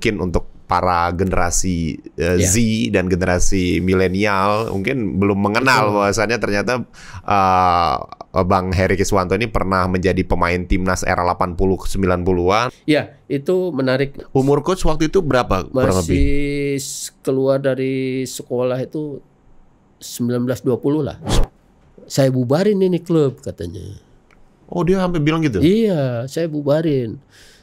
mungkin untuk para generasi uh, Ya. Z dan generasi milenial mungkin belum mengenal bahwasannya ternyata uh, Bang Heri Kiswanto ini pernah menjadi pemain timnas era 80 90-an. Ya, itu menarik. Umur coach waktu itu berapa kurang lebih? Masih s- keluar dari sekolah itu 1920 lah. Saya bubarin ini klub katanya. Oh, dia sampai bilang gitu. Iya, saya bubarin.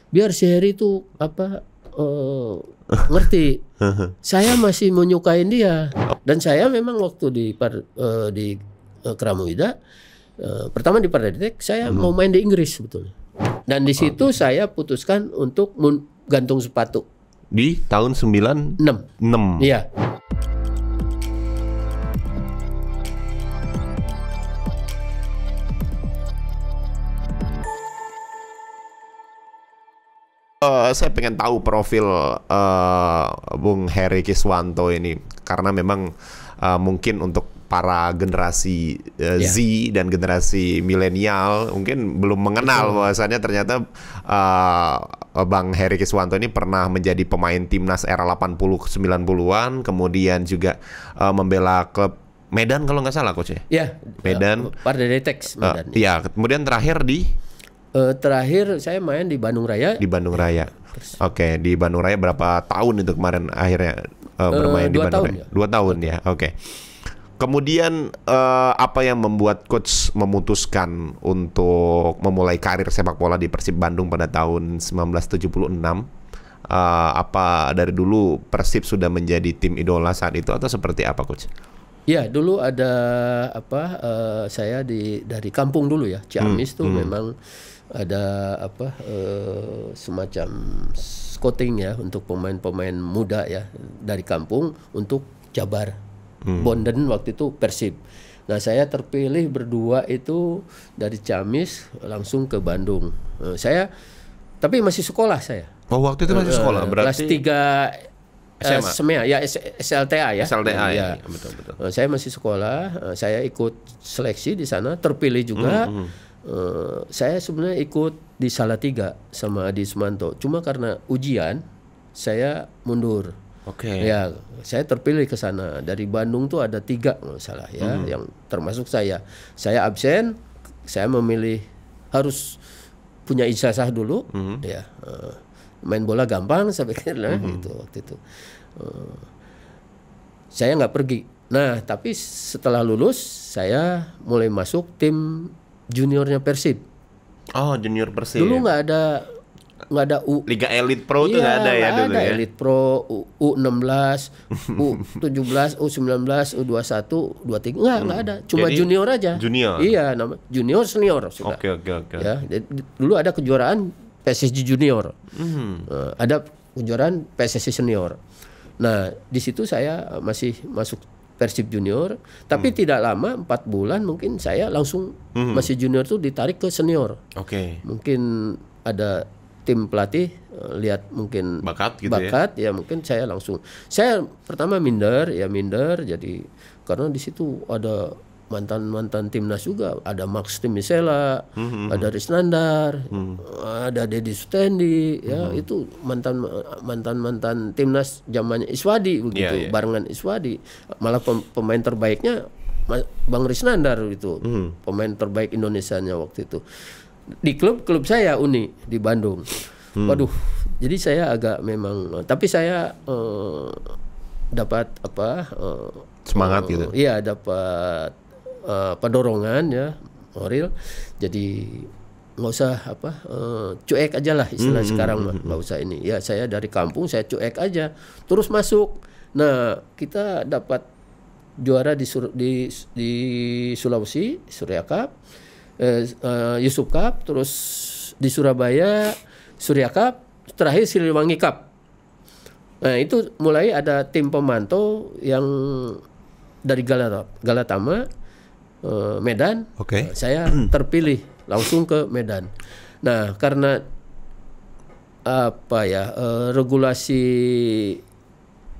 Biar si Heri itu apa eh, ngerti. saya masih menyukain dia dan saya memang waktu di par, eh, di eh, Keramuida eh, pertama di Pardetek saya mau main di Inggris sebetulnya. Dan di situ saya putuskan untuk gantung sepatu Di tahun 96. 6. Iya. Eh, saya pengen tahu profil eh, Bung Heri Kiswanto ini karena memang eh, mungkin untuk para generasi eh, Ya. Z dan generasi milenial mungkin belum mengenal bahwasannya ternyata eh, Bang Heri Kiswanto ini pernah menjadi pemain timnas era 80 90-an kemudian juga eh, membela klub Medan kalau nggak salah coach ya. Ya, Medan. Pardetex Eh, Medan. Iya, kemudian terakhir di Eh, terakhir saya main di Bandung Raya. di Bandung Raya. Oke, di Bandung Raya berapa tahun itu kemarin akhirnya eh, bermain di Bandung tahun Raya? ya. Dua tahun ya. Oke. Kemudian eh, apa yang membuat coach memutuskan untuk memulai karir sepak bola di Persib Bandung pada tahun 1976? Eh, apa dari dulu Persib sudah menjadi tim idola saat itu atau seperti apa coach? Ya, dulu ada apa eh, saya di dari kampung dulu ya. Ciamis tuh memang ada apa eh, semacam scouting ya untuk pemain-pemain muda ya dari kampung untuk Jabar. Bonden waktu itu Persib. Nah, saya terpilih berdua itu dari Ciamis langsung ke Bandung. Eh, saya tapi masih sekolah saya. Oh, waktu itu masih sekolah Eh, berarti kelas 3 SMA? Ya S- SLTA ya. SLTA ya. ya, betul betul. Saya masih sekolah, saya ikut seleksi di sana, terpilih juga. Hmm, Eh, saya sebenarnya ikut di Salatiga sama Adi Sumanto. Cuma karena ujian, saya mundur. Oke. Ya, saya terpilih ke sana. Dari Bandung tuh ada tiga nggak salah ya, Hmm. yang termasuk saya. Saya absen, saya memilih harus punya ijazah dulu, Hmm. ya. eh, main bola gampang, saya pikir lah gitu waktu itu. Eh, saya nggak pergi. Nah, tapi setelah lulus, saya mulai masuk tim juniornya Persib. Oh, junior Persib. Dulu nggak ada nggak ada U Liga Elite Pro tuh Iya, nggak ada ya nggak dulu ada ya. Elite Pro, U, U16, U17, U19, U21, U23. Enggak, enggak ada. Cuma Jadi, junior aja. junior. Iya, nama junior senior sudah. Oke oke oke. Ya, jadi dulu ada kejuaraan PSSI junior. Hmm. Eh, ada kejuaraan PSSI senior. Nah, di situ saya masih masuk Persib junior, Hmm. tapi tidak lama, empat bulan mungkin saya langsung masih junior tuh ditarik ke senior Oke. mungkin ada tim pelatih eh, lihat mungkin Bakat gitu ya. bakat ya. mungkin saya langsung saya pertama minder ya minder jadi karena di situ ada mantan mantan timnas juga ada Max Timisela Hmm, ada Risnandar ada Dedi Sutendi ya Hmm. itu mantan mantan mantan timnas zamannya Iswadi begitu Iya, iya. barengan Iswadi malah pem- pemain terbaiknya Bang Risnandar itu Hmm. pemain terbaik Indonesianya waktu itu di klub klub saya Uni di Bandung Hmm. waduh jadi saya agak memang tapi saya eh, dapat apa eh, Semangat eh, gitu. iya dapat eh, apa dorongan ya moral jadi nggak usah apa eh, cuek aja lah istilah Hmm, sekarang mah nggak usah ini. Ya saya dari kampung saya cuek aja terus masuk. Nah kita dapat juara di Sur- di di Sulawesi Surya Cup eh, eh, Yusuf Cup terus di Surabaya Surya Cup terakhir Siliwangi Cup. Nah itu mulai ada tim pemantau yang dari Galata, Galatama eh, Medan Oke. Nah, saya terpilih langsung ke Medan nah karena apa ya eh, regulasi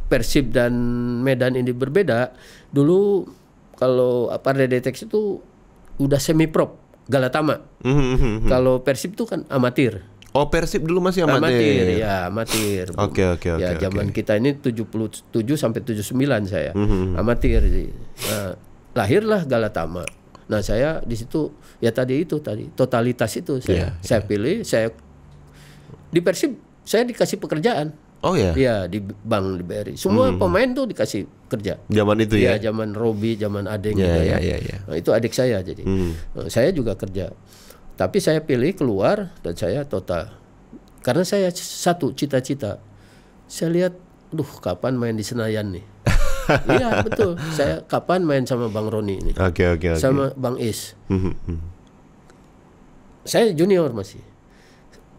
Persib dan Medan ini berbeda. Dulu kalau apa Detex itu udah semi pro Galatama. Mhm, mhm. Kalau Persib itu kan amatir. Oh Persib dulu masih amatir. Amatir, ya amatir. Oke, oke, oke, Ya zaman kita ini 77 sampai 79 saya. Mhm. Amatir. Nah, lahirlah Galatama. Nah, saya di situ ya tadi itu tadi totalitas itu saya Iya, saya pilih, saya di Persib saya dikasih pekerjaan. Oh ya. Iya, di Bank di BRI. Semua pemain tuh dikasih kerja. Zaman itu Iya, ya. zaman Robi, zaman Adeng Iya, juga iya, ya. iya, iya. Nah, itu adik saya jadi. Nah, Saya juga kerja. Tapi saya pilih keluar dan saya total. Karena saya satu cita-cita. Saya lihat, duh kapan main di Senayan nih. iya betul. Saya kapan main sama Bang Roni ini, Oke oke oke. sama Bang Is. Mhm, mhm. Saya junior masih.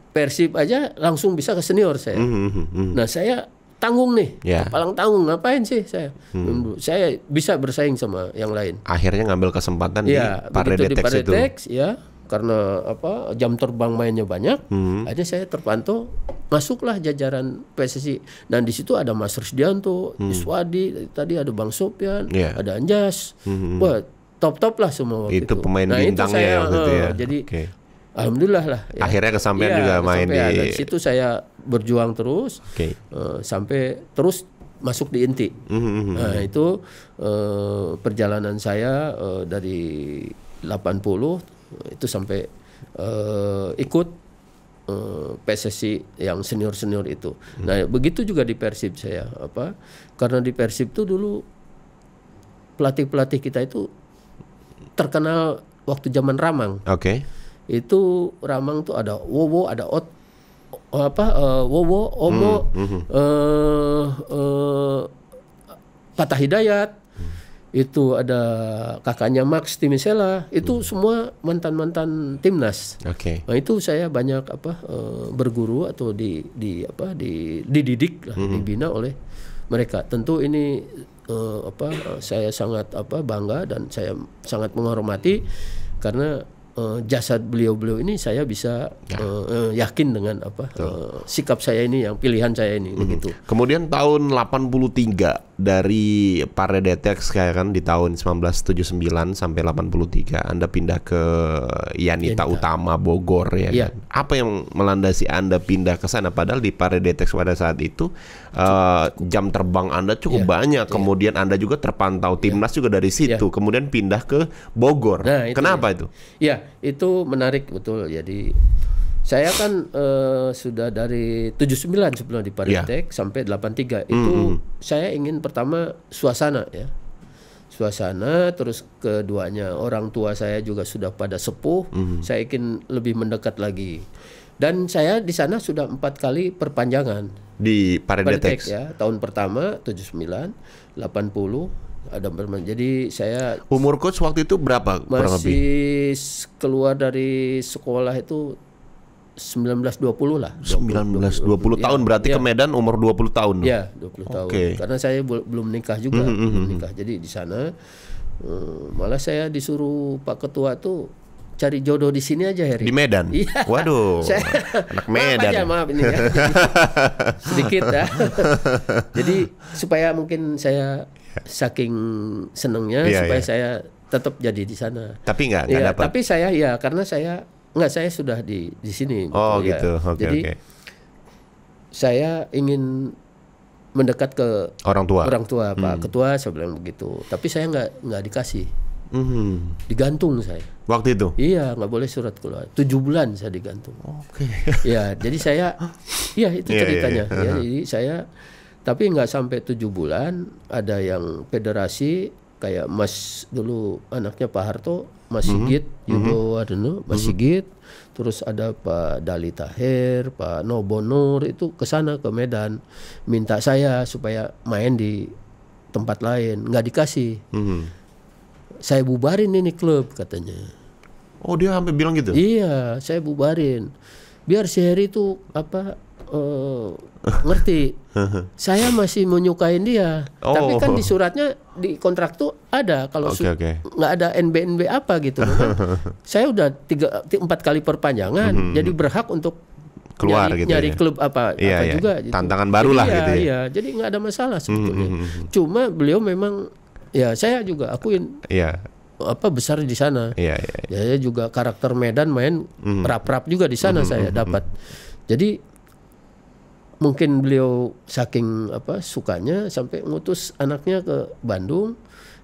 Persib aja langsung bisa ke senior saya. Mhm. Nah saya tanggung nih, Ya. palang tanggung ngapain sih saya? Saya bisa bersaing sama yang lain. Akhirnya ngambil kesempatan Iya, di Paredetex itu. Paredetex ya karena apa jam terbang mainnya banyak, Hmm. aja saya terpantau masuklah jajaran PSSI dan di situ ada Mas Rusdianto, Iswadi, tadi ada Bang Sopyan, Hmm. Iya. ada Anjas, wah top top lah semua waktu Itu itu. pemain Nah, itu saya, ya waktu itu ya. Jadi Oke. alhamdulillah lah. ya. Akhirnya kesampaian Iya, juga main di. Situ saya berjuang terus Oke. eh, sampai terus masuk di inti. Mhm, mhm. Nah itu eh, perjalanan saya eh, dari 80 itu sampai eh, ikut eh, PSSI yang senior senior itu. Nah begitu juga di Persib saya apa karena di Persib tuh dulu pelatih pelatih kita itu terkenal waktu zaman Ramang Oke. itu Ramang tuh ada Wowo ada Ot apa eh, Wowo Omo eh, eh, Patah Hidayat itu ada kakaknya Max Timisela. Itu semua mantan mantan timnas. Oke. nah itu saya banyak apa eh, berguru atau di di apa di dididik lah dibina oleh mereka. Tentu ini eh, apa saya sangat apa bangga dan saya sangat menghormati karena eh, jasad beliau-beliau ini saya bisa eh, eh, yakin dengan apa eh, sikap saya ini yang pilihan saya ini begitu. Kemudian tahun 83 dari Paredetex kayak kan di tahun 1979 sampai 83 Anda pindah ke Yanita, Utama Bogor ya Iya. kan? Apa yang melandasi Anda pindah ke sana? Padahal di Paredetex pada saat itu eh, jam terbang Anda cukup Iya. banyak kemudian Anda juga terpantau timnas juga dari situ kemudian pindah ke Bogor. Nah, itu Kenapa itu? Ya, itu menarik betul. Jadi saya kan eh, sudah dari 79 sebelum di Paritek sampai 83 itu saya ingin pertama suasana ya. Suasana terus keduanya orang tua saya juga sudah pada sepuh, saya ingin lebih mendekat lagi. Dan saya di sana sudah empat kali perpanjangan. Di Paritek Paredetex. ya, tahun pertama 79, 80 ada bermain. Jadi saya Umur coach waktu itu berapa kurang lebih? masih keluar dari sekolah itu 1920 lah. 19 20 tahun berarti ke Medan umur 20 tahun. Ya, 20 tahun. Oke. Karena saya bel- belum nikah juga, belum nikah. Jadi di sana eh, malah saya disuruh Pak Ketua tuh cari jodoh di sini aja, Heri. Di Medan. Iya. Waduh. Saya- anak Maaf Medan. aja, maaf ini ya. Sedikit ya. Jadi supaya mungkin saya saking senengnya Iya, supaya iya. saya tetap jadi di sana. Tapi nggak nggak Iya, dapat. tapi saya ya karena saya nggak saya sudah di di sini. Oh ya. gitu. Oke Jadi oke. saya ingin mendekat ke Orang tua. orang tua Pak Ketua saya bilang begitu. Tapi saya nggak nggak dikasih, Mhm. digantung saya. Waktu itu. Iya nggak boleh surat keluar. Tujuh bulan saya digantung. Oke. ya jadi saya, iya itu Iya, iya, ceritanya. iya. Ya, jadi saya, tapi nggak sampai tujuh bulan ada yang federasi kayak Mas dulu anaknya Pak Harto, Mas Mhm. Sigit, Yudo Adono, Mas Sigit, terus ada Pak Dali Tahir, Pak Nobo Nur itu ke sana ke Medan minta saya supaya main di tempat lain, nggak dikasih. Mhm. Saya bubarin ini klub katanya. Oh dia sampai bilang gitu. Iya, saya bubarin. Biar si Heri itu apa eh, ngerti. saya masih menyukain dia. Tapi kan Oh. di suratnya di kontrak tuh ada kalau oke. nggak ada NBNB apa gitu. kan. saya udah tiga ti- empat kali perpanjangan, jadi berhak untuk. Keluar nyari, gitu nyari ya. klub apa, Iya, apa iya. juga. Gitu. Tantangan baru lah iya, gitu ya. Iya, jadi nggak ada masalah sebetulnya. Cuma beliau memang ya saya juga akuin Iya. apa besar di sana. Iya, iya. iya. Saya juga karakter Medan main Hmm. rap-rap juga di sana saya dapat. Jadi mungkin beliau saking apa sukanya sampai ngutus anaknya ke Bandung,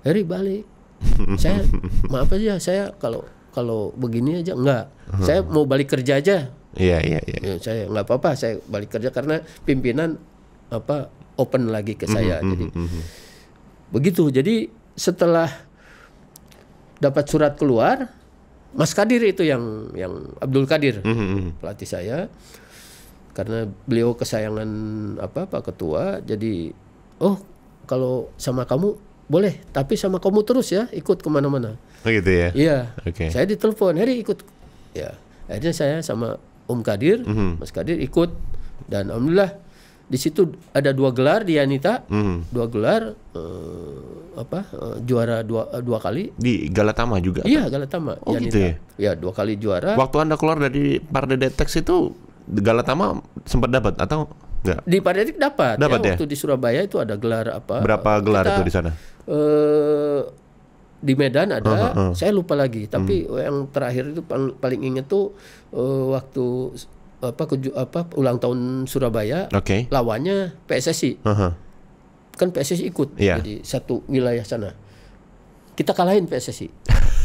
Heri balik. saya maaf aja saya kalau kalau begini aja enggak. Saya mau balik kerja aja. Iya, iya, iya. Ya, saya nggak apa-apa saya balik kerja karena pimpinan apa open lagi ke saya. Jadi begitu. Jadi setelah dapat surat keluar, Mas Kadir itu yang yang Abdul Kadir Mhm. pelatih saya karena beliau kesayangan apa Pak Ketua jadi oh kalau sama kamu boleh tapi sama kamu terus ya ikut ke mana-mana Oh gitu ya. iya Oke. saya ditelepon Heri ikut ya akhirnya saya sama Om Kadir Mhm. Mas Kadir ikut dan alhamdulillah di situ ada dua gelar di Yanita Mhm. dua gelar eh, apa eh, juara dua dua kali Di Galatama juga. iya Galatama Oh, gitu ya? ya dua kali juara Waktu Anda keluar dari Parde Detex itu Galatama sempat dapat atau enggak? Di Pardetik dapat. Dapat ya? Waktu di Surabaya itu ada gelar apa? Berapa gelar Kita, itu di sana? eh, di Medan ada, Uh-huh, saya lupa lagi. Tapi Hmm. yang terakhir itu paling, paling inget tuh eh, waktu apa keju, apa ulang tahun Surabaya Oke. lawannya PSSI. Aha. Kan PSSI ikut Iya. jadi satu wilayah sana. Kita kalahin PSSI.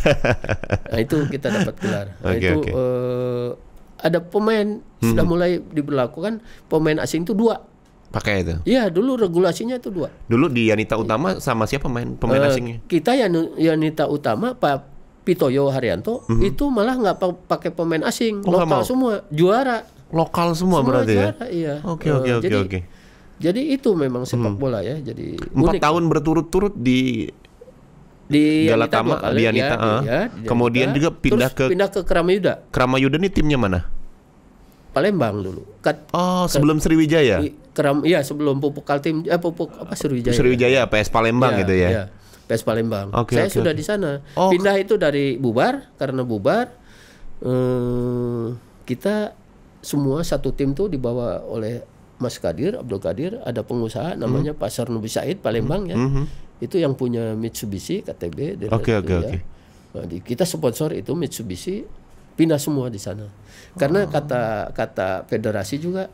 nah itu kita dapat gelar. Nah, Oke, itu oke. eh, ada pemain sudah mulai diberlakukan pemain asing itu dua. Pakai itu. Iya dulu regulasinya itu dua. Dulu di Yanita Utama sama siapa main pemain Eh, asingnya? Kita Yanita Utama Pak Pitoyo Haryanto itu malah nggak pa- pakai pemain asing. Oh, lokal mau? semua, juara. Lokal semua, Semua berarti ya. juara, iya. Oke, Eh, oke, oke, jadi, oke. Jadi itu memang sepak bola ya. Jadi Empat unik. tahun berturut-turut di di Galatama, di Yanita, ya, ah. ya, di Kemudian juga pindah Terus ke- pindah ke Kramayuda, Kramayuda ini timnya mana? Palembang dulu. Kat, Oh, sebelum Sriwijaya. di- iya sebelum pupuk Kaltim, eh pupuk apa Sriwijaya. Sriwijaya PS Palembang Iya, gitu ya. iya. PS Palembang. Oke, saya oke, sudah oke. di sana. Oh. Pindah itu dari bubar karena bubar eh, kita semua satu tim tuh dibawa oleh Mas Kadir, Abdul Kadir, ada pengusaha namanya Hmm. Pak Sarnubi Said Palembang ya. Itu yang punya Mitsubishi KTB Oke, itu oke, ya. oke. Nah, kita sponsor itu Mitsubishi pindah semua di sana. Karena Oh. kata kata federasi juga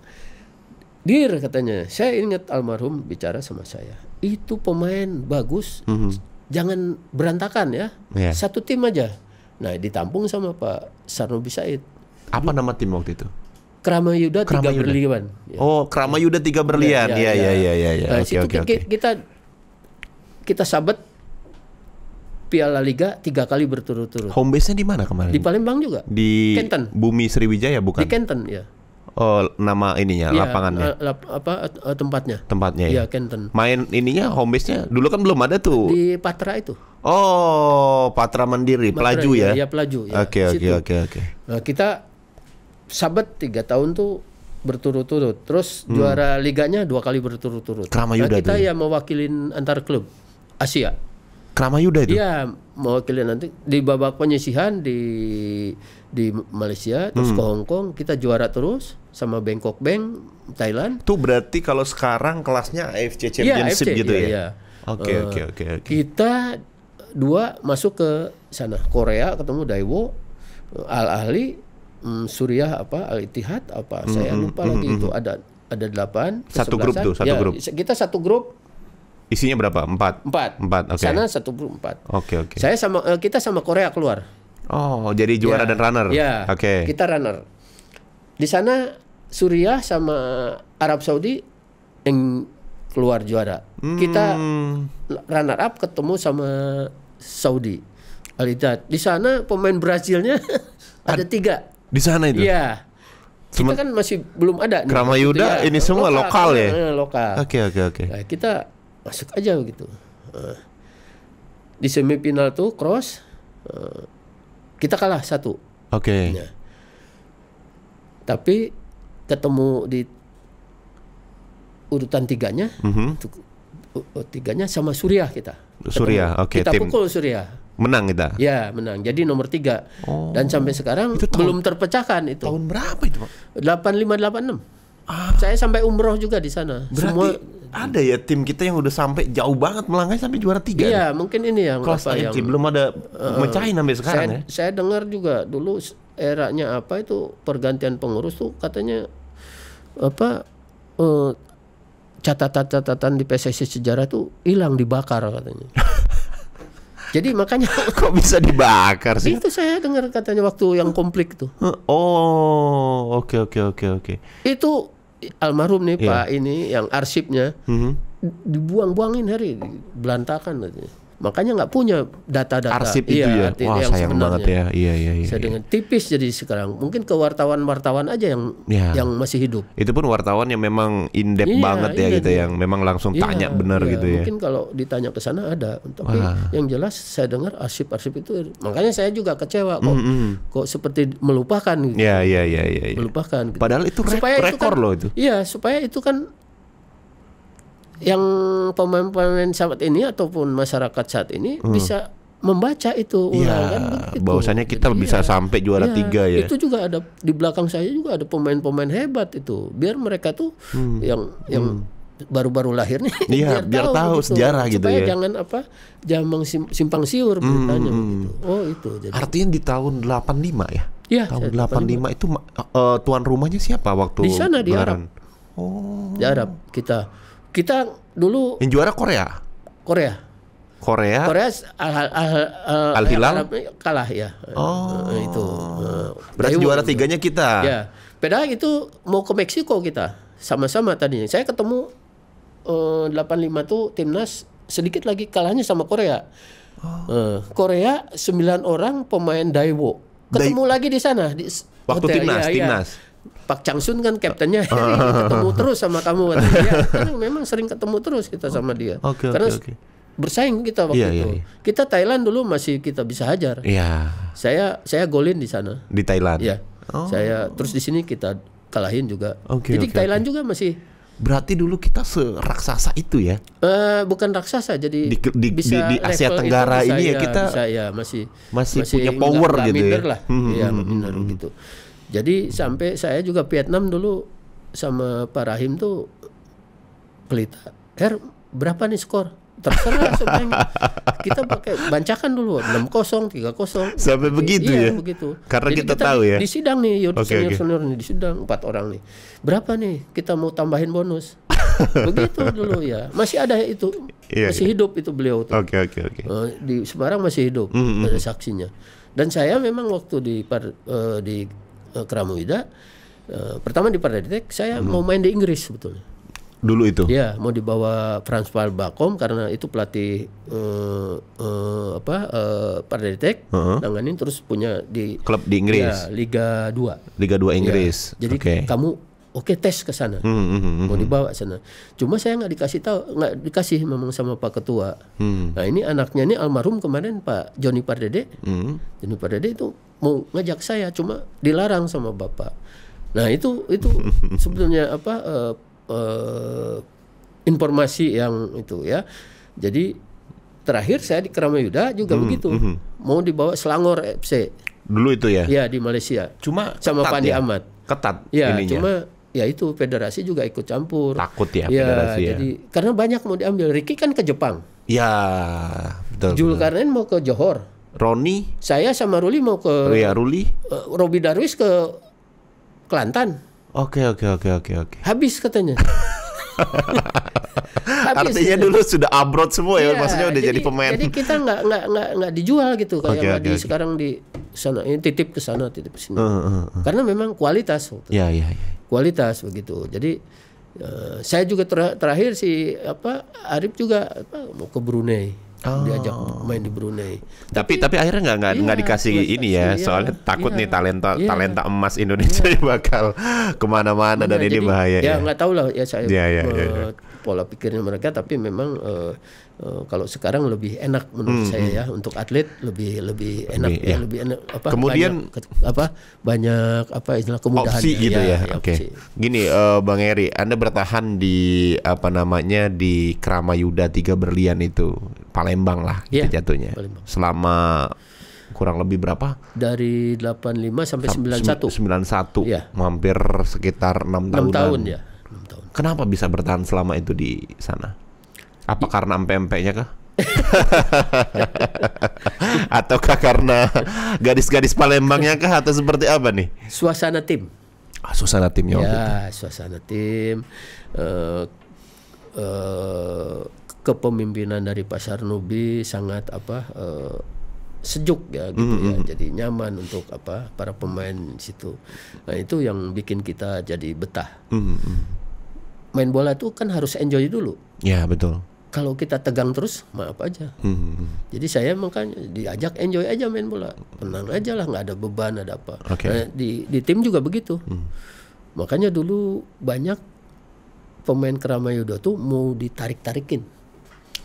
Dir katanya, saya ingat almarhum bicara sama saya. Itu pemain bagus, jangan berantakan ya. Iya. Satu tim aja. Nah ditampung sama Pak Sarnobi Said. Apa nama tim waktu itu? Kramayuda tiga Kramayuda. berlian. Ya. Oh, Kramayuda tiga berlian. Iya, iya, iya, iya, iya. Nah, Oke, situ oke, ki- oke. kita kita sabet Piala Liga tiga kali berturut-turut. Home base-nya di mana kemarin? Di Palembang juga. Di Kenten. Bumi Sriwijaya bukan? Di Kenten ya. Oh, nama ininya, Iya, lapangannya, eh, lap- apa eh, tempatnya? tempatnya ya. Iya, Kenten. Main ininya home base-nya dulu kan belum ada tuh. Di Patra itu. Oh, Patra Mandiri, Pelaju Patra, ya. Iya, Pelaju ya. Oke, oke, oke, oke. Nah, kita sabat tiga tahun tuh berturut-turut. Terus juara liganya dua kali berturut-turut. Kramayuda nah, kita ya? ya mewakilin antar klub Asia. Kramayuda itu. Iya, mewakilin nanti di babak penyisihan di di Malaysia, terus Hmm. ke Hong Kong kita juara terus sama Bangkok Bank Thailand. Itu berarti kalau sekarang kelasnya AFC Iya, Championship AFC, gitu ya. iya. Oke, Eh, oke, oke, oke. Kita dua masuk ke sana Korea ketemu Daewoo, Al Ahli, mm, Suriah apa Al Ittihad apa saya lupa lagi itu ada ada delapan Satu grup tuh, satu Ya, grup. kita satu grup Isinya berapa? Empat. empat Empat, oke. sana satu grup empat Oke, oke. saya sama eh, kita sama Korea keluar Oh, jadi juara Ya, dan runner. ya Oke. kita runner di sana Suriah sama Arab Saudi yang keluar juara kita Hmm, runner up ketemu sama Saudi Al Ittihad di sana pemain Brazilnya ada tiga di sana itu. Iya. Kita kan masih belum ada nih. Kramayuda itu ini semua lokal ya? eh, lokal. Oke, oke, oke. Nah, kita masuk aja begitu. Eh, di semifinal tuh cross eh, kita kalah satu. Oke. Ya. Tapi ketemu di urutan tiganya, u- u- tiganya sama Suriah kita. Suriah, Ketemu. oke, Kita tim. pukul Suriah. Menang kita. Ya menang. Jadi nomor tiga. Oh. Dan sampai sekarang Itu tahun- belum terpecahkan itu. Tahun berapa itu, Pak? 8586. Saya sampai umroh juga di sana. Berarti Semua ada ya tim kita yang udah sampai jauh banget melangkah sampai juara tiga. Iya, mungkin ini yang Kelas apa yang belum ada mecahin sampai sekarang saya, ya. saya dengar juga dulu eranya apa itu pergantian pengurus tuh katanya apa eh, catatan-catatan di PSSI sejarah tuh hilang dibakar katanya. Jadi makanya Kok bisa dibakar sih? itu saya dengar katanya waktu yang konflik tuh. Oh, oke oke oke oke. Itu almarhum nih Iya. Pak ini yang arsipnya Mhm. dibuang-buangin hari belantakan katanya. Makanya nggak punya data-data Arsip itu ya. arti- Wah, yang sayang sebenarnya. banget ya. Iya iya iya. Saya iya. dengan tipis jadi sekarang. Mungkin ke wartawan-wartawan aja yang Ya. yang masih hidup. Itu pun wartawan yang memang in depth Iya, banget ya iya, gitu iya. yang memang langsung Iya, tanya benar iya. gitu ya. Mungkin kalau ditanya ke sana ada, tapi Wah. yang jelas saya dengar arsip-arsip itu makanya saya juga kecewa kok Mm-mm. kok seperti melupakan gitu. Iya iya iya iya. iya. Melupakan gitu. Padahal itu re- Supaya itu rekor kan- loh itu. Iya, supaya itu kan yang pemain-pemain saat ini ataupun masyarakat saat ini bisa membaca itu Hmm. Ulang kan begitu. bahwasannya kita Jadi bisa iya. sampai juara Iya, tiga ya. Itu juga ada di belakang saya juga ada pemain-pemain hebat itu. Biar mereka tuh yang yang baru-baru lahir nih Hmm. Iya, biar tahu sejarah gitu Supaya ya. Hmm, jangan apa jangan sim- simpang siur beritanya begitu. Oh, itu jadi. Artinya di tahun 85 ya? Iya, tahun saya 85 itu eh, tuan rumahnya siapa waktu Di sana, di gelaran? di Arab kita. Kita dulu Yang juara Korea. Korea. Korea. Korea al, al, al- Ya. Al-Hilal? Arab kalah ya. Oh. Eh, itu. eh, Berarti Daewoo juara itu. tiganya kita. Ya. Padahal itu mau ke Meksiko kita. Sama-sama tadinya. Saya ketemu eh, 85 tuh timnas sedikit lagi kalahnya sama Korea. Oh. Eh, Korea 9 orang pemain Daewoo. Ketemu lagi di sana di Waktu hotel. timnas, iya. timnas. Pak Changsun kan kaptennya ketemu terus sama kamu katanya. Ya, kan memang sering ketemu terus kita sama dia. Oke, oke, Karena oke. bersaing kita waktu Iya, itu. iya, iya. Kita Thailand dulu masih kita bisa hajar. Iya, Saya saya golin di sana. di Thailand. Ya. Oh. Saya terus di sini kita kalahin juga. Oke, Jadi oke, Thailand juga masih Berarti dulu kita seraksasa itu ya. eh, bukan raksasa jadi Di- di- bisa di- di Asia Tenggara bisa, ini ya ya, kita bisa, ya masih masih punya nggak- power gitu ya. lah. Hmm, Iya, hmm, minder gitu. Jadi sampai saya juga Vietnam dulu sama Pak Rahim tuh pelita. Her berapa nih skor? Terserah sebenarnya. Kita pakai bancakan dulu 6-0, 3-0. Sampai begitu iya, ya? begitu. Karena Jadi kita tahu ya? Di sidang nih, yuk, Oke, senior oke. senior nih di sidang empat orang nih. Berapa nih? Kita mau tambahin bonus. begitu dulu ya. Masih ada itu. Iya, masih iya. hidup itu beliau tuh. Oke oke oke. Eh, di Semarang masih hidup Hmm, ada saksinya. Dan saya memang waktu di par, eh, di eh, Keramuida eh, pertama di Pardetek saya Hmm. mau main di Inggris sebetulnya. Dulu itu. Ya, mau dibawa Frans Paul Bakom karena itu pelatih eh, eh, apa eh, Pardetek Heeh. nanganin terus punya di Klub di Inggris. ya, Liga 2. Liga 2 Inggris. Jadi Oke. kamu oke tes ke sana. Hmm, hmm, hmm, Mau dibawa sana. Cuma saya nggak dikasih tahu, nggak dikasih memang sama Pak Ketua. Hmm. Nah ini anaknya ini almarhum kemarin Pak Joni Pardede. Hmm. Joni Pardede itu mau ngajak saya, cuma dilarang sama bapak. Nah itu itu sebetulnya apa eh, eh, informasi yang itu ya. Jadi terakhir saya di Keramayuda juga begitu. Mau dibawa Selangor FC, Dulu itu ya. ya di Malaysia. Cuma Sama Pandi ya? Ahmad. Ketat Ya, ininya. cuma ya itu federasi juga ikut campur. Takut ya Ya, federasi ya. jadi karena banyak mau diambil. Ricky kan ke Jepang. Ya, betul. Jul betul. Karnen mau ke Johor. Roni, Saya sama Ruli mau ke Ria Ruli. eh, Robi Darwis ke Kelantan. Oke oke oke oke oke. Habis katanya. Artinya dulu sudah abroad semua ya, Iya, maksudnya udah jadi, pemain. Jadi kita nggak nggak nggak nggak dijual gitu kayak nggak oke, di oke. sekarang di sana ini titip ke sana titip ke sini. Heeh, heeh. Karena memang kualitas Ya ya ya. kualitas begitu. Jadi eh, saya juga ter- terakhir si apa Arif juga apa, mau ke Brunei. Diajak main di Brunei. Tapi tapi akhirnya nggak nggak nggak Iya, dikasih ini ya, iya. soalnya takut Iya. nih talenta Iya. talenta emas Indonesia bakal ke mana-mana dan ini jadi, bahaya ya ya. nggak tahu lah ya saya Iya, iya, iya, iya. Pola pikirnya mereka tapi memang eh, eh, kalau sekarang lebih enak menurut saya ya untuk atlet lebih lebih enak Hmm, Lebih, ya, ya. lebih enak apa Kemudian- banyak, apa banyak apa istilah kemudahan opsi gitu ya. Oke. opsi. Gini eh, Bang Eri, Anda bertahan di apa namanya di Kramayuda tiga berlian itu Palembang lah gitu Iya, jatuhnya. Palembang. Selama kurang lebih berapa? dari 85 sampai 91 91. Iya. Hampir sekitar 6 6 tahunan. tahun ya enam tahun. Kenapa bisa bertahan selama itu di sana? Apa karena empe-empenya kah? Ataukah karena gadis-gadis Palembangnya kah atau seperti apa nih? Suasana tim. Ah, suasana timnya itu. Ya, suasana tim. eh eh, kepemimpinan dari Pak Sarnubi sangat apa eh, sejuk ya gitu Mm-hmm. ya. Jadi nyaman untuk apa para pemain situ. Nah, itu yang bikin kita jadi betah. Hmm, hmm. Main bola itu kan harus enjoy dulu. Ya betul. Kalau kita tegang terus, maaf aja. Hmm, hmm. Jadi saya makanya diajak enjoy aja main bola, tenang aja lah, nggak ada beban, ada apa. Oke. Nah, di di tim juga begitu. Makanya dulu banyak pemain Keramayuda tuh mau ditarik-tarikin.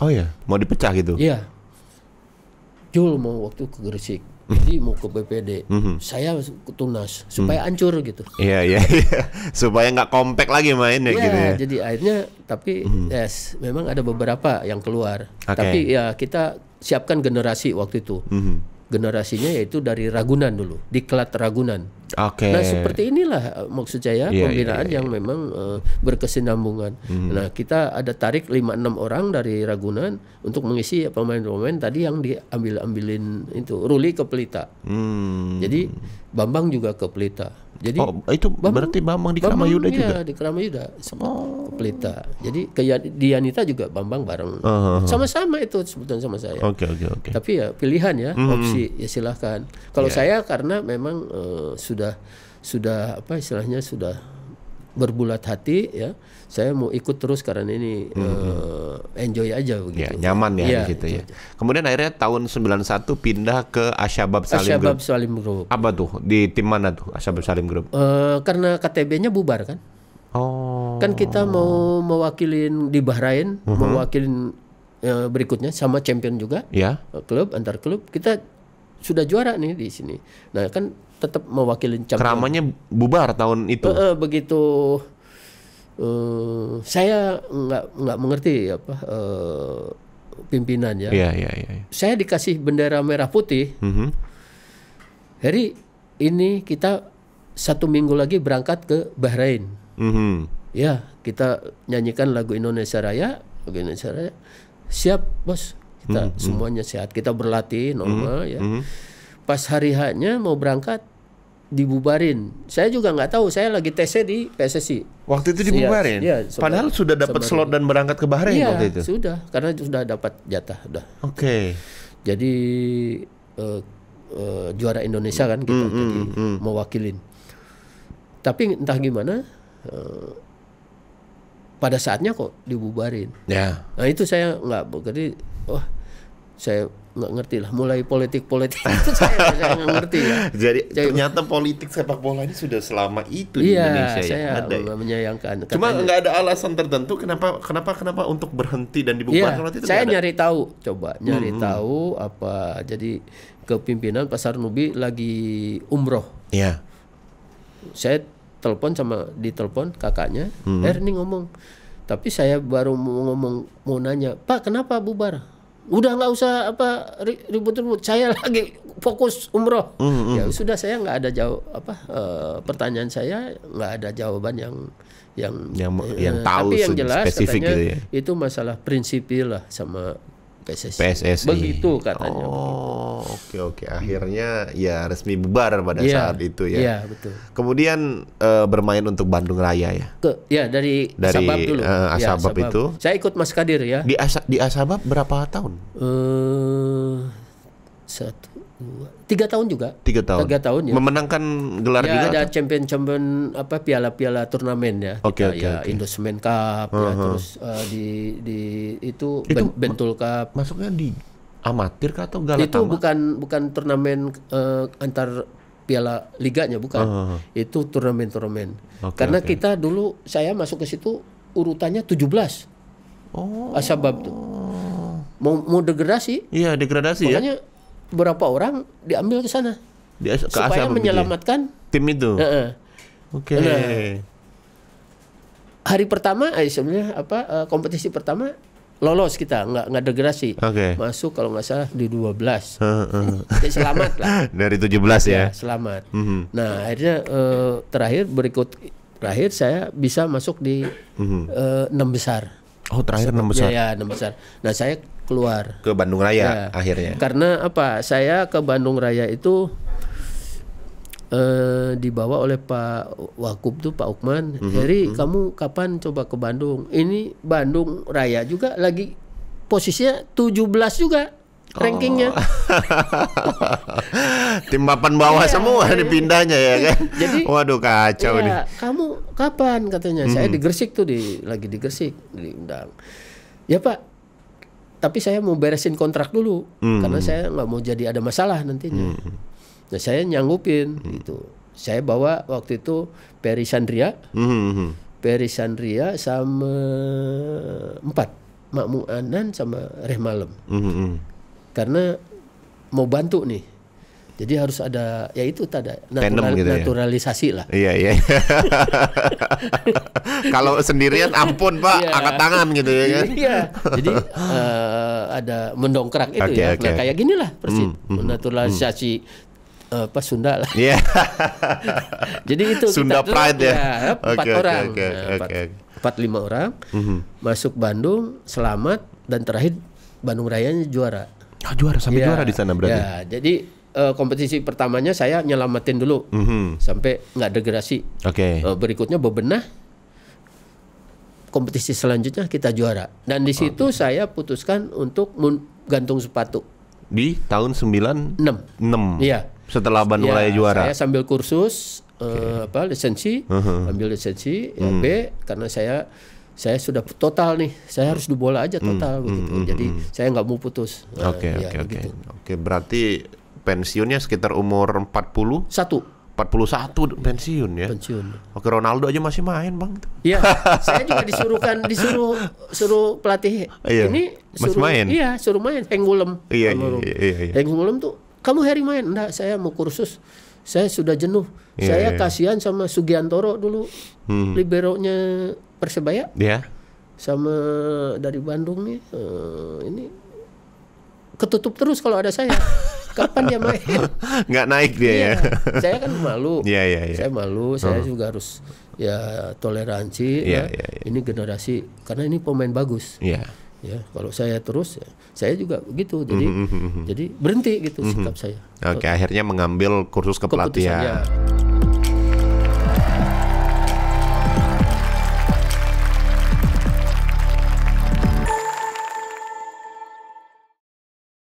Oh ya, mau dipecah gitu? Iya. Jul mau waktu ke Gresik, jadi mau ke BPD. Mhm. Saya ke Tunas supaya hancur gitu. Iya iya iya. Supaya nggak kompak lagi mainnya Ya, gitu ya. jadi akhirnya tapi yes, memang ada beberapa yang keluar. Oke. Tapi ya kita siapkan generasi waktu itu. Mhm. Generasinya yaitu dari Ragunan dulu, diklat Ragunan. Oke. Nah, seperti inilah uh, maksud saya Iya, pembinaan iya, yang memang uh, berkesinambungan. Nah, kita ada tarik 5 6 orang dari Ragunan untuk mengisi pemain-pemain tadi yang diambil-ambilin itu. Ruli ke Pelita. Hmm. Jadi Bambang juga ke Pelita. Jadi Oh, itu berarti Bambang di Kramayuda Bambang, juga. Iya, di Kramayuda. Sempat ke Pelita. Jadi ke Ya- Dianita juga Bambang bareng. Sama-sama itu sebetulnya sama saya. Oke oke oke. Tapi ya pilihan ya, Hmm. opsi ya silahkan. Kalau Ya. saya karena memang eh, sudah sudah apa istilahnya sudah berbulat hati ya, saya mau ikut terus karena ini eh, enjoy aja Hmm, Ya, begitu. nyaman ya Iya, di situ itu ya. aja. Kemudian akhirnya tahun 91 pindah ke Asyabab Salim Asyabab Group. Salim Group. Apa tuh? Di tim mana tuh Asyabab Salim Group? Eh, karena KTB-nya bubar kan, Oh. kan kita mau mewakilin di Bahrain, Uh-huh. mewakilin eh, berikutnya sama champion juga Ya. eh, klub antar klub kita sudah juara nih di sini. Nah kan tetap mewakilin champion. Keramanya bubar tahun itu. Eh, eh, begitu eh, saya nggak nggak mengerti apa eh, pimpinan ya. Iya iya iya. Saya dikasih bendera merah putih. Mhm. Hari ini kita satu minggu lagi berangkat ke Bahrain. Mhm. Ya kita nyanyikan lagu Indonesia Raya, lagu Indonesia Raya. Siap bos, kita semuanya sehat. Kita berlatih normal ya. Mhm. Pas hari haknya mau berangkat dibubarin. Saya juga nggak tahu. Saya lagi TC di PSSI. Waktu itu Iya, dibubarin. iya, sama- Padahal sudah dapat slot dan berangkat ke Bahrain Iya, waktu itu. sudah karena sudah dapat jatah udah. Oke. Jadi eh, eh, juara Indonesia kan kita Hmm, jadi mewakilin. Tapi entah gimana eh, pada saatnya kok dibubarin. Ya. Nah itu saya nggak berarti wah saya nggak ngerti lah mulai politik politik itu saya saya nggak ngerti ya. Jadi Jadi- ternyata politik sepak bola ini sudah selama itu di Iya, Indonesia saya ya. Ada. ya? menyayangkan. Cuma nggak ada alasan tertentu kenapa kenapa kenapa untuk berhenti dan Iya, dibubarkan waktu itu saya nyari tahu, coba nyari Hmm, tahu apa. Jadi kepimpinan Pasar Nubi lagi umroh. Iya. Saya telepon sama ditelepon kakaknya, Hmm. ini ngomong. Tapi saya baru mau ngomong mau nanya, Pak kenapa bubar? Udah nggak usah apa ri- ribut-ribut. Saya lagi fokus umroh. Hmm, Ya sudah saya nggak ada jawab apa eh, pertanyaan saya nggak ada jawaban yang yang Yang- eh, yang tahu tapi yang jelas spesifik katanya gitu ya. itu masalah prinsipil lah sama PSSI. PSSI. Begitu katanya. Oh, oke oke. Akhirnya ya resmi bubar pada Iya, saat itu ya. Iya betul. Kemudian eh, bermain untuk Bandung Raya ya. Ke ya dari, Dari, Asabab dulu. eh, Ya, Asabab itu. Saya ikut Mas Kadir ya. Di Asa di Asabab berapa tahun? Eh satu dua tiga tahun juga. Tiga tahun. Tiga tahun ya. Memenangkan gelar ya juga. ada champion-champion apa piala-piala turnamen ya. Oke, Kita oke, ya oke. Indosemen Cup ya terus eh, di di itu, Itu Ben- Bentul Cup. Masuknya di amatir kah atau itu Galatama? bukan bukan turnamen eh, antar piala liganya bukan. Oh. Itu turnamen-turnamen. Oke, Karena oke. kita dulu saya masuk ke situ urutannya 17. Oh. Asabab tuh. Mau mau degradasi, Iya degradasi ya. Berapa orang diambil ke sana Di ke supaya gitu ya? menyelamatkan tim itu. Heeh. Oke. Nah. hari pertama eh, sebenarnya apa eh, kompetisi pertama lolos kita nggak nggak degradasi Oke. masuk kalau nggak salah di 12 Heeh. Jadi selamat lah Dari 17 ya. ya selamat Mhm. nah akhirnya eh, terakhir berikut terakhir saya bisa masuk di eh, enam besar. Oh, terakhir enam besar. Ya, ya, enam besar. Nah, saya keluar. Ke Bandung Raya Ya. akhirnya. Karena apa? Saya ke Bandung Raya itu eh, dibawa oleh Pak Wakub tuh Pak Ukman. Mhm, Heri, kamu kapan coba ke Bandung? Ini Bandung Raya juga lagi posisinya 17 juga rankingnya. Oh. Tim papan bawah semua dipindahnya ya kan. Iya. Jadi- waduh kacau nih. Ya, kamu kapan katanya? Saya Mhm. di Gresik tuh di lagi di Gresik diundang. Ya Pak, tapi saya mau beresin kontrak dulu Mhm. karena saya nggak mau jadi ada masalah nantinya. Nah saya nyanggupin Mhm. gitu. Saya bawa waktu itu Peri Sandria, Hmm. Peri Sandria sama empat, Makmu Anan sama Reh Malam Hmm. karena mau bantu nih. Jadi harus ada ya itu tadi Tandem gitu ya? naturalisasi lah. Iya iya. Kalau sendirian ampun Pak, Iya. angkat tangan gitu ya kan. Iya. Jadi eh, ada mendongkrak itu Oke, ya. oke. Nah, kayak gini lah persis Hmm, naturalisasi eh, apa Sunda lah. Iya. Jadi itu Sunda kita tuh, Pride ya? empat Oke, oke, orang, oke, Nah, empat, oke. empat lima orang Mhm. masuk Bandung selamat dan terakhir Bandung Rayanya juara. Ah, juara sampai Iya, juara di sana berarti. Ya, jadi eh, kompetisi pertamanya saya nyelamatin dulu Mhm. sampai nggak degradasi. Oke. Eh, berikutnya bebenah kompetisi selanjutnya kita juara dan di situ saya putuskan untuk gantung sepatu Di tahun 96. 6 Iya. Setelah Bandung Ya, juara. saya sambil kursus eh, apa lisensi ambil lisensi ya, Hmm. B karena saya saya sudah total nih saya harus di bola aja total begitu jadi saya nggak mau putus Hmm, Oke ya, oke oke. begitu. Oke, berarti pensiunnya sekitar umur 40 satu 41 pensiun ya. pensiun Oke, Ronaldo aja masih main, Bang. Iya, saya juga disuruhkan disuruh suruh pelatih Iya, ini masih suruh main? Iya, suruh main Heng Wulem. Iya, iya, iya, iya, iya. Wulem tuh, kamu hari main? Enggak, saya mau kursus. Saya sudah jenuh. Iya, saya iya. kasihan sama Sugiantoro dulu, Hmm. liberonya Persebaya Ya. sama dari Bandung nih. eh, ini ketutup terus kalau ada saya. Kapan dia main? Nggak naik dia ya. Iya, saya kan malu. Iya, iya, iya. Saya malu, saya juga harus ya toleransi. Iya, ya. iya, iya. Ini generasi karena ini pemain bagus. Iya. Ya, kalau saya terus, ya, saya juga begitu. Jadi, Mhm, jadi berhenti gitu sikap saya. Oke, akhirnya mengambil kursus kepelatihan. Keputusannya.